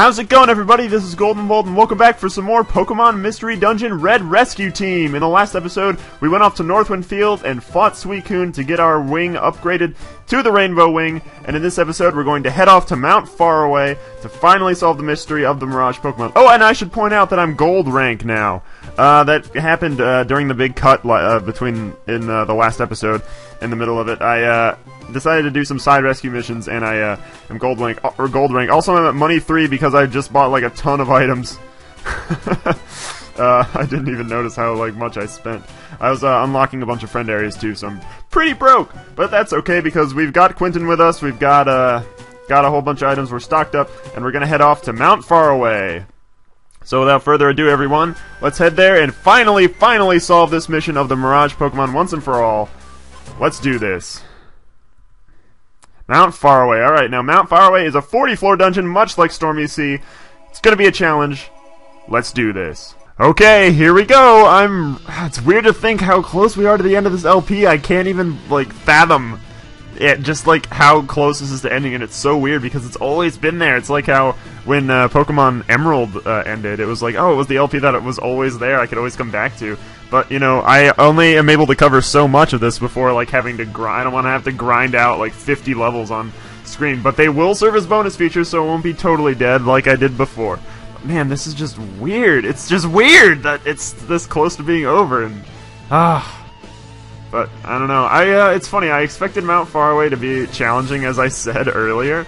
How's it going, everybody? This is Goldenbolt, and welcome back for some more Pokemon Mystery Dungeon Red Rescue Team. In the last episode, we went off to Northwind Field and fought Suicune to get our wing upgraded to the Rainbow Wing, and in this episode, we're going to head off to Mount Faraway to finally solve the mystery of the Mirage Pokemon. Oh, and I should point out that I'm Gold rank now. Uh, that happened uh, during the big cut uh, between in uh, the last episode. In the middle of it, I uh, decided to do some side rescue missions, and I uh, am gold rank or gold rank. Also, I'm at money three because I just bought like a ton of items. uh, I didn't even notice how like much I spent. I was uh, unlocking a bunch of friend areas too, so I'm pretty broke. But that's okay because we've got Quentin with us. We've got uh, got a whole bunch of items. We're stocked up, and we're gonna head off to Mount Faraway. So without further ado, everyone, let's head there and finally, finally solve this mission of the Mirage Pokemon once and for all. Let's do this. Mount Faraway. Alright, now Mount Faraway is a 40 floor dungeon, much like Stormy Sea. It's gonna be a challenge. Let's do this. Okay, here we go. I'm. It's weird to think how close we are to the end of this LP. I can't even, like, fathom it, just like how close this is to ending, and it's so weird because it's always been there. It's like how when uh, Pokemon Emerald uh, ended, it was like, oh, it was the LP that it was always there. I could always come back to. But you know, I only am able to cover so much of this before like having to grind. I don't want to have to grind out like 50 levels on screen. But they will serve as bonus features, so it won't be totally dead like I did before. man, this is just weird. It's just weird that it's this close to being over, and ah. But I don't know. I uh, it's funny. I expected Mount Faraway to be challenging, as I said earlier,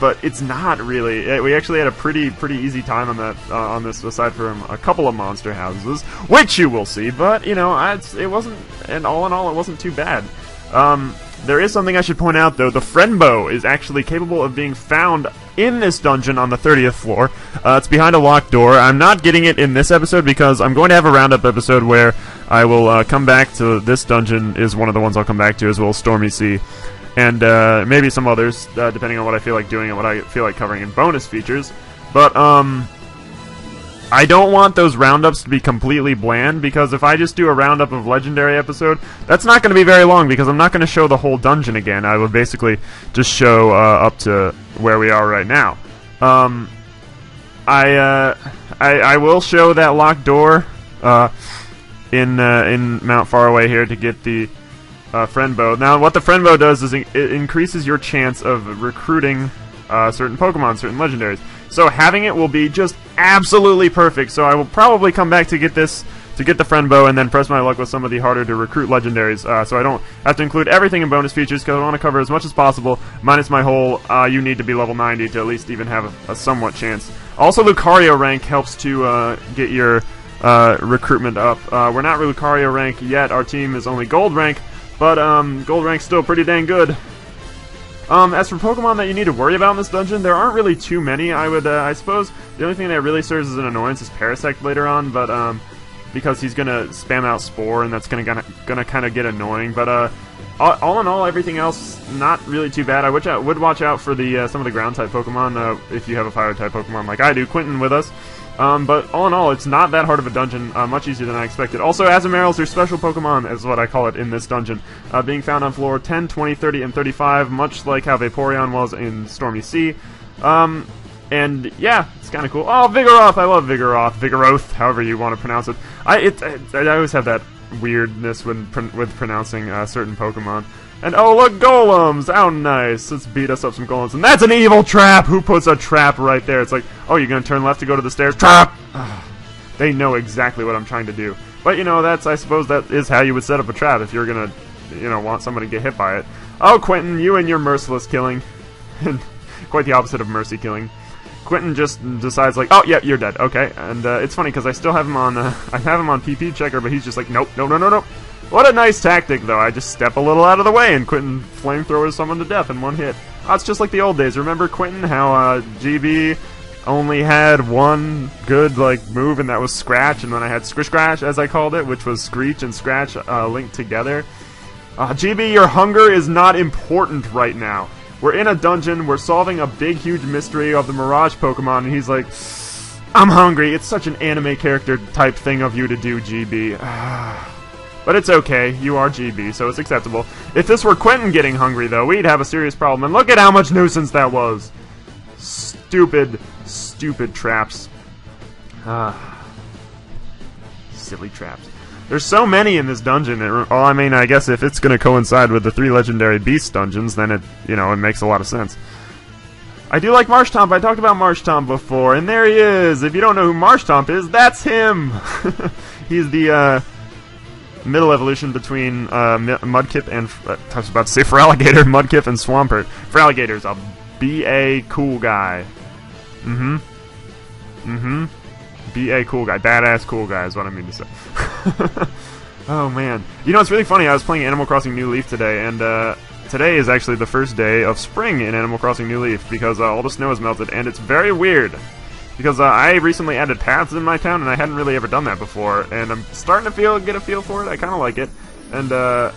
but it's not really. We actually had a pretty pretty easy time on that uh, on this, aside from a couple of monster houses, which you will see. But you know, I, it wasn't. And all in all, it wasn't too bad. Um, there is something I should point out, though. The Friendbow is actually capable of being found in this dungeon on the 30th floor. Uh, it's behind a locked door. I'm not getting it in this episode because I'm going to have a roundup episode where I will uh, come back to this dungeon is one of the ones I'll come back to as well Stormy Sea. And uh, maybe some others, uh, depending on what I feel like doing and what I feel like covering in bonus features. But, um, I don't want those roundups to be completely bland because if I just do a roundup of legendary episode, that's not going to be very long because I'm not going to show the whole dungeon again. I will basically just show uh, up to where we are right now. Um, I, uh, I I will show that locked door uh, in uh, in Mount Faraway here to get the uh, friend bow. Now, what the friend bow does is it increases your chance of recruiting uh, certain Pokemon, certain legendaries. So having it will be just absolutely perfect. So I will probably come back to get this to get the friend bow and then press my luck with some of the harder to recruit legendaries. Uh, so I don't have to include everything in bonus features because I want to cover as much as possible, minus my whole uh, you need to be level 90 to at least even have a, a somewhat chance. Also, Lucario rank helps to uh, get your uh, recruitment up. Uh, we're not Lucario rank yet. Our team is only gold rank, but um, gold rank's still pretty dang good. Um, as for Pokemon that you need to worry about in this dungeon, there aren't really too many. I would, uh, I suppose, the only thing that really serves as an annoyance is Parasect later on, but um, because he's gonna spam out Spore, and that's gonna gonna, gonna kind of get annoying. But uh, all, in all, everything else not really too bad. I would, would watch out for the uh, some of the Ground type Pokemon uh, if you have a Fire type Pokemon like I do. Quentin with us. Um, but all in all, it's not that hard of a dungeon, uh, much easier than I expected. Also, Azumarills are special Pokemon, is what I call it in this dungeon, uh, being found on floor 10, 20, 30, and 35, much like how Vaporeon was in Stormy Sea. Um, and yeah, it's kind of cool. Oh, Vigoroth! I love Vigoroth, Vigoroth, however you want to pronounce it. I it, I always have that weirdness when with pronouncing uh, certain Pokemon. And oh, look, golems! How nice! Let's beat us up some golems. And that's an evil trap! Who puts a trap right there? It's like, oh, you're gonna turn left to go to the stairs? Trap! they know exactly what I'm trying to do. But, you know, that's, I suppose, that is how you would set up a trap if you're gonna, you know, want someone to get hit by it. Oh, Quentin, you and your merciless killing. Quite the opposite of mercy killing. Quentin just decides like, oh yeah, you're dead. Okay, and uh, it's funny because I still have him on. Uh, I have him on PP checker, but he's just like, nope, no, no, no, no. What a nice tactic, though. I just step a little out of the way, and Quentin flamethrowers someone to death in one hit. Oh, it's just like the old days. Remember, Quentin, how uh, GB only had one good like move, and that was Scratch, and then I had Squish Scratch, as I called it, which was Screech and Scratch uh, linked together. Uh, GB, your hunger is not important right now. We're in a dungeon, we're solving a big, huge mystery of the Mirage Pokemon, and he's like, I'm hungry. It's such an anime character type thing of you to do, GB. But it's okay, you are GB, so it's acceptable. If this were Quentin getting hungry, though, we'd have a serious problem. And look at how much nuisance that was! Stupid, stupid traps. Ah, silly traps. There's so many in this dungeon. It, well, I mean, I guess if it's going to coincide with the three legendary beast dungeons, then it, you know, it makes a lot of sense. I do like Marshtomp. I talked about Marshtomp before, and there he is. If you don't know who Marshtomp is, that's him. He's the uh, middle evolution between uh, Mudkip and uh, I was about to say Feraligatr, Mudkip, and Swampert. For Feraligatr's a BA cool guy. Mm-hmm. Mm-hmm. BA cool guy. Badass cool guy is what I mean to say. oh man. You know it's really funny, I was playing Animal Crossing New Leaf today and uh, today is actually the first day of spring in Animal Crossing New Leaf because uh, all the snow has melted and it's very weird. Because uh, I recently added paths in my town and I hadn't really ever done that before and I'm starting to feel get a feel for it. I kind of like it. And uh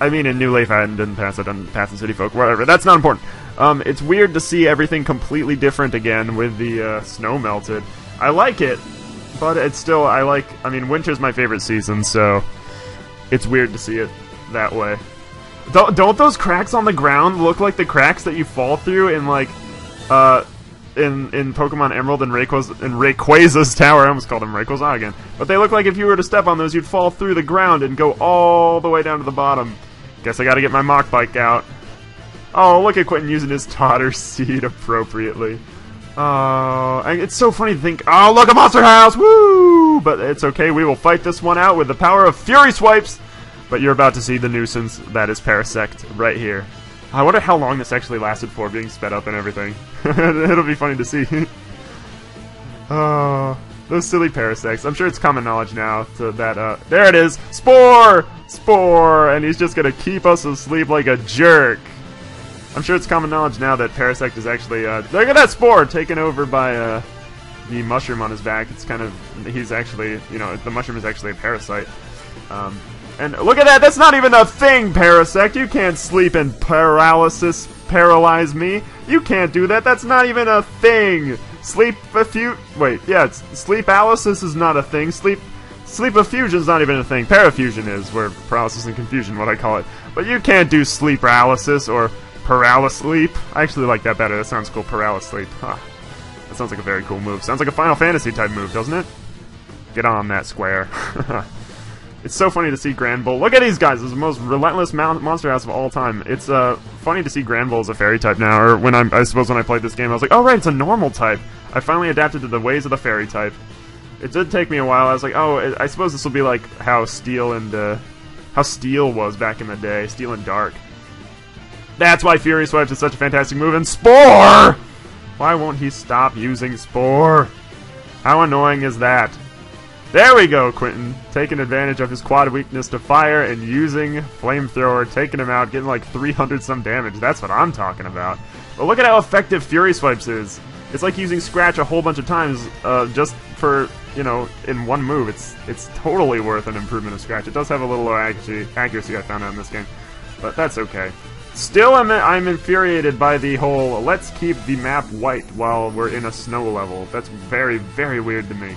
I mean, in New Leaf, I didn't pass. I've done pass in City Folk, whatever. That's not important. Um, it's weird to see everything completely different again with the uh, snow melted. I like it, but it's still I like. I mean, winter's my favorite season, so it's weird to see it that way. Don't don't those cracks on the ground look like the cracks that you fall through in like uh in in Pokemon Emerald and Rayquaza Rayquaza's tower? I almost called him Rayquaza again. But they look like if you were to step on those, you'd fall through the ground and go all the way down to the bottom. Guess I got to get my Mach Bike out. Oh, look at Quentin using his Totter Seed appropriately. Oh, it's so funny to think, oh, look, a monster house! Woo! But it's okay, we will fight this one out with the power of Fury Swipes! But you're about to see the nuisance that is Parasect right here. I wonder how long this actually lasted for, being sped up and everything. It'll be funny to see. oh, those silly Parasects. I'm sure it's common knowledge now to that, uh, there it is! Spore! Spore! And he's just gonna keep us asleep like a jerk. I'm sure it's common knowledge now that Parasect is actually, uh, look at that Spore taken over by, uh, the mushroom on his back. It's kind of, he's actually, you know, the mushroom is actually a parasite. Um, and look at that, that's not even a thing, Parasect. You can't sleep and paralysis paralyze me. You can't do that, that's not even a thing. Sleep a few, wait, yeah, sleep paralysis is not a thing. Sleep Sleep fusion is not even a thing. Parafusion is, where paralysis and confusion, what I call it. But you can't do sleep paralysis or paralysis sleep. I actually like that better. That sounds cool. Paralysis sleep. Huh. That sounds like a very cool move. Sounds like a Final Fantasy type move, doesn't it? Get on that square. it's so funny to see Granbull. Look at these guys. It's the most relentless monster house of all time. It's uh, funny to see Granbull as a fairy type now. Or when I'm, I suppose when I played this game, I was like, oh right, it's a normal type. I finally adapted to the ways of the fairy type. It did take me a while. I was like, oh, I suppose this will be like how Steel and uh, how Steel was back in the day, Steel and Dark. That's why Fury Swipes is such a fantastic move. And Spore! Why won't he stop using Spore? How annoying is that? There we go, Quentin. Taking advantage of his quad weakness to fire and using Flamethrower, taking him out, getting like 300 some damage. That's what I'm talking about. But look at how effective Fury Swipes is. It's like using Scratch a whole bunch of times uh, just for you know, in one move, it's it's totally worth an improvement of Scratch. It does have a little low accuracy, accuracy I found out in this game, but that's okay. Still, I'm, I'm infuriated by the whole let's keep the map white while we're in a snow level. That's very, very weird to me.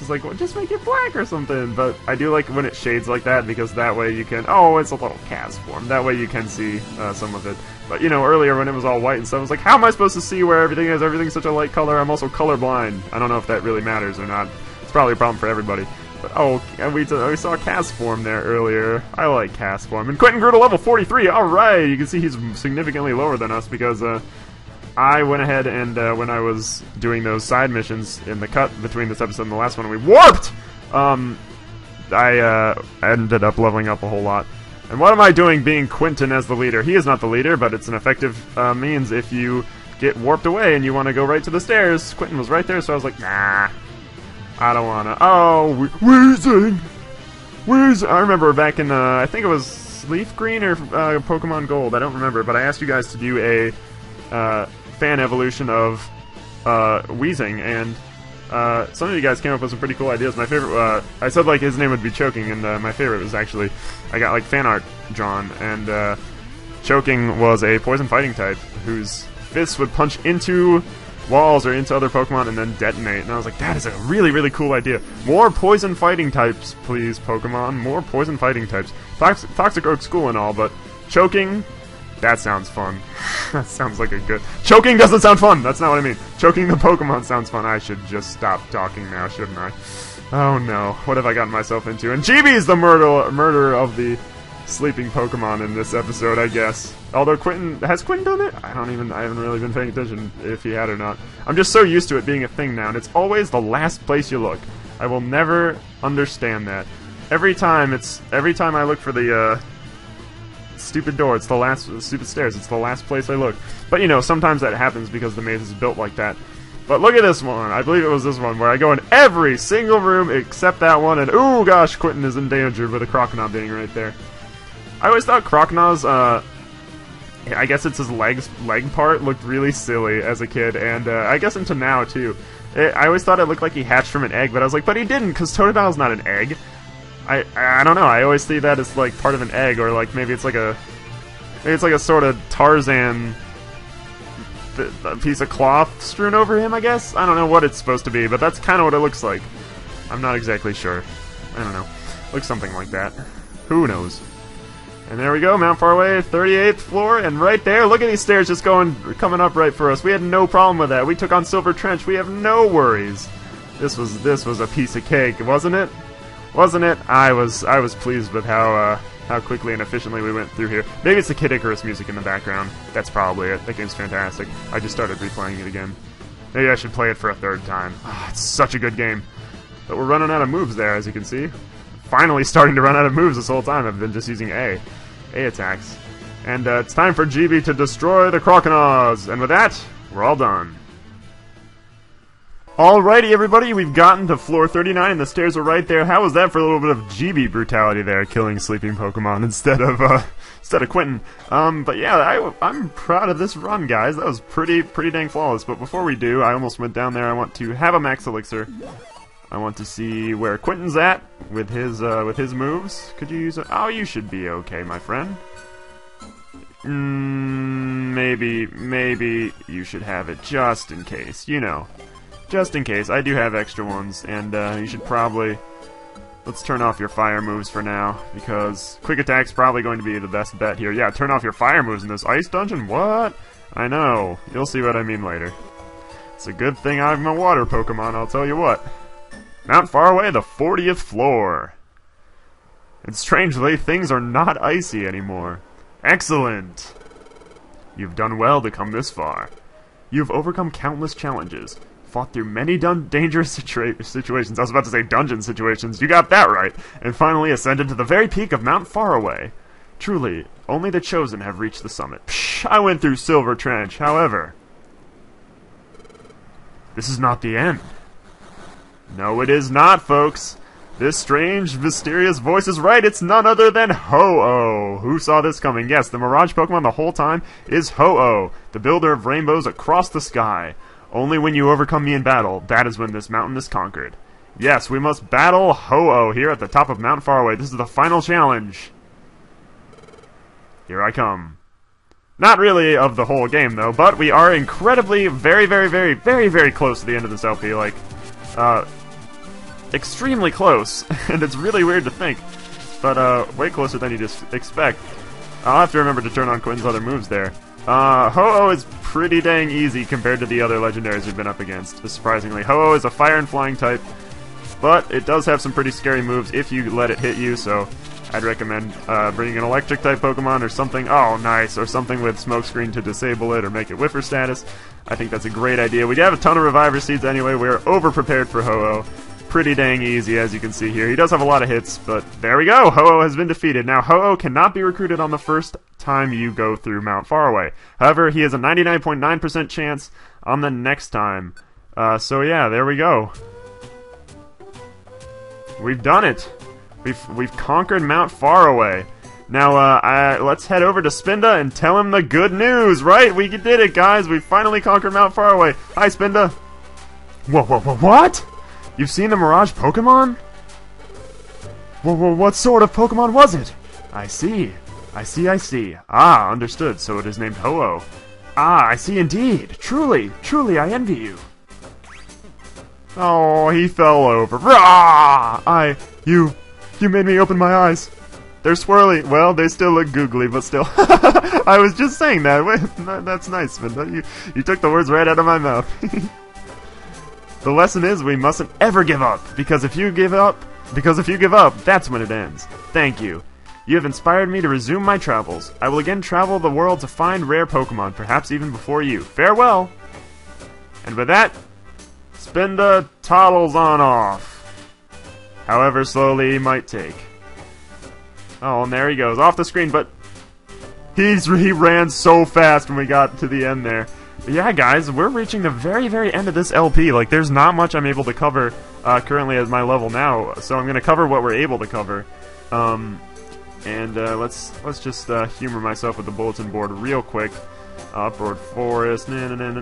It's like, well, just make it black or something. But I do like when it shades like that because that way you can, oh, it's a little Castform. That way you can see uh, some of it. But, you know, earlier when it was all white and stuff, I was like, how am I supposed to see where everything is? Everything's such a light color. I'm also colorblind. I don't know if that really matters or not. It's probably a problem for everybody. But, oh, and we, we saw Castform there earlier. I like Castform. And Quentin grew to level 43. All right, you can see he's significantly lower than us because uh, I went ahead and uh, when I was doing those side missions in the cut between this episode and the last one, we warped. Um, I uh, ended up leveling up a whole lot. And what am I doing being Quentin as the leader? He is not the leader, but it's an effective uh, means if you get warped away and you want to go right to the stairs. Quentin was right there, so I was like, nah, I don't want to. Oh, Weezing! Weezing! I remember back in, uh, I think it was Leaf Green or uh, Pokemon Gold, I don't remember, but I asked you guys to do a uh, fan evolution of uh, Weezing, and uh, some of you guys came up with some pretty cool ideas. My favorite, uh, I said like his name would be Choking, and uh, my favorite was actually I got like fan art drawn, and uh, Choking was a poison fighting type whose fists would punch into walls or into other Pokemon and then detonate. And I was like, that is a really, really cool idea. More poison fighting types, please, Pokemon. More poison fighting types. Toxic, Toxicroak's cool and all, but Choking That sounds fun. that sounds like a good... Choking doesn't sound fun! That's not what I mean. Choking the Pokemon sounds fun. I should just stop talking now, shouldn't I? Oh no, what have I gotten myself into? And GB is the murder murderer of the sleeping Pokemon in this episode, I guess. Although Quentin... Has Quentin done it? I don't even... I haven't really been paying attention if he had or not. I'm just so used to it being a thing now, and it's always the last place you look. I will never understand that. Every time it's... Every time I look for the, uh stupid door. It's the last stupid stairs. It's the last place I look. But you know, sometimes that happens because the maze is built like that. But look at this one. I believe it was this one where I go in every single room except that one, and oh gosh, Quentin is in danger with a Croconaw being right there. I always thought Croconaw's, uh, I guess it's his legs leg part looked really silly as a kid, and uh, I guess into now too. It, I always thought it looked like he hatched from an egg, but I was like, but he didn't, because Totodile's not an egg. I I don't know. I always see that as like part of an egg, or like maybe it's like a maybe it's like a sort of Tarzan a piece of cloth strewn over him. I guess I don't know what it's supposed to be, but that's kind of what it looks like. I'm not exactly sure. I don't know. Looks something like that. Who knows? And there we go, Mount Faraway, 38th floor, and right there, look at these stairs just going, coming up right for us. We had no problem with that. We took on Silver Trench. We have no worries. This was this was a piece of cake, wasn't it? Wasn't it? I was I was pleased with how uh, how quickly and efficiently we went through here. Maybe it's the Kid Icarus music in the background. That's probably it. That game's fantastic. I just started replaying it again. Maybe I should play it for a third time. Oh, it's such a good game. But we're running out of moves there, as you can see. Finally starting to run out of moves this whole time. I've been just using A. A attacks. And uh, it's time for GB to destroy the Croconaws. And with that, we're all done. Alrighty, everybody, we've gotten to floor 39, and the stairs are right there. How was that for a little bit of GB brutality there, killing sleeping Pokemon instead of, uh, instead of Quentin? Um, but yeah, I, I'm proud of this run, guys. That was pretty, pretty dang flawless. But before we do, I almost went down there. I want to have a Max Elixir. I want to see where Quentin's at with his, uh, with his moves. Could you use it? Oh, you should be okay, my friend. Mm, maybe, maybe you should have it just in case, you know just in case. I do have extra ones, and uh, you should probably... Let's turn off your fire moves for now, because quick attack's probably going to be the best bet here. Yeah, turn off your fire moves in this ice dungeon? What? I know. You'll see what I mean later. It's a good thing I'm a water Pokemon, I'll tell you what. Mount Faraway, the 40th floor. And strangely, things are not icy anymore. Excellent! You've done well to come this far. You've overcome countless challenges, fought through many dangerous situa situations. I was about to say dungeon situations. You got that right. And finally ascended to the very peak of Mount Faraway. Truly, only the chosen have reached the summit. Psh, I went through Silver Trench, however. This is not the end. No, it is not, folks. This strange, mysterious voice is right. It's none other than Ho-Oh. Who saw this coming? Yes, the Mirage Pokemon the whole time is Ho-Oh, the builder of rainbows across the sky. Only when you overcome me in battle, that is when this mountain is conquered. Yes, we must battle Ho-Oh here at the top of Mount Faraway. This is the final challenge. Here I come. Not really of the whole game, though, but we are incredibly, very, very, very, very, very close to the end of this LP. Like, uh, extremely close, and it's really weird to think, but, uh, way closer than you just expect. I'll have to remember to turn on Quinn's other moves there. Uh, Ho-Oh is pretty dang easy compared to the other legendaries we've been up against, surprisingly. Ho-Oh is a fire and flying type, but it does have some pretty scary moves if you let it hit you, so I'd recommend uh, bringing an electric type Pokemon or something. Oh, nice. Or something with smokescreen to disable it or make it whiffer status. I think that's a great idea. We have a ton of Reviver Seeds anyway. We're over prepared for Ho-Oh pretty dang easy, as you can see here. He does have a lot of hits, but there we go. Ho-Oh has been defeated. Now, Ho-Oh cannot be recruited on the first time you go through Mount Faraway. However, he has a 99.9% chance on the next time. Uh, so yeah, there we go. We've done it. We've we've conquered Mount Faraway. Now, uh, I, let's head over to Spinda and tell him the good news, right? We did it, guys. We finally conquered Mount Faraway. Hi, Spinda. Whoa, whoa, whoa, what? You've seen the Mirage Pokemon? What sort of Pokemon was it? I see. I see, I see. Ah, understood. So it is named Ho-Oh. Ah, I see indeed. Truly, truly, I envy you. Oh, he fell over. Rah! I, you, you made me open my eyes. They're swirly. Well, they still look googly, but still. I was just saying that. That's nice, but you you took the words right out of my mouth. the lesson is we mustn't ever give up because if you give up, because if you give up, that's when it ends. Thank you. You have inspired me to resume my travels. I will again travel the world to find rare Pokemon, perhaps even before you. Farewell! And with that, Spinda toddles on off. However slowly he might take. Oh, and there he goes, off the screen, but he's he ran so fast when we got to the end there. Yeah, guys, we're reaching the very, very end of this LP. Like, there's not much I'm able to cover uh, currently at my level now, so I'm to cover what we're able to cover. Um, and uh, let's let's just uh, humor myself with the bulletin board real quick. Uproar Forest. I don't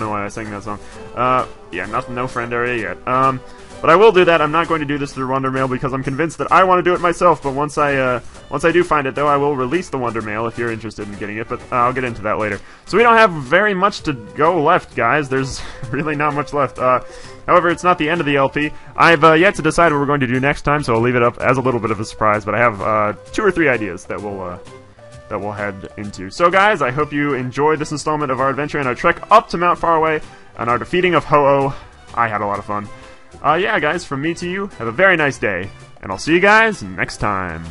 know why I sang that song. Uh, yeah, nothing, no friend area yet. Um, but I will do that. I'm not going to do this through Wonder Mail because I'm convinced that I want to do it myself. But once I uh, once I do find it, though, I will release the Wonder Mail if you're interested in getting it. But uh, I'll get into that later. So we don't have very much to go left, guys. There's really not much left. Uh, however, it's not the end of the LP. I've uh, yet to decide what we're going to do next time, so I'll leave it up as a little bit of a surprise. But I have uh, two or three ideas that will uh, that we'll head into. So, guys, I hope you enjoyed this installment of our adventure and our trek up to Mount Faraway and our defeating of Ho-Oh. I had a lot of fun. Uh, yeah, guys, from me to you, have a very nice day, and I'll see you guys next time.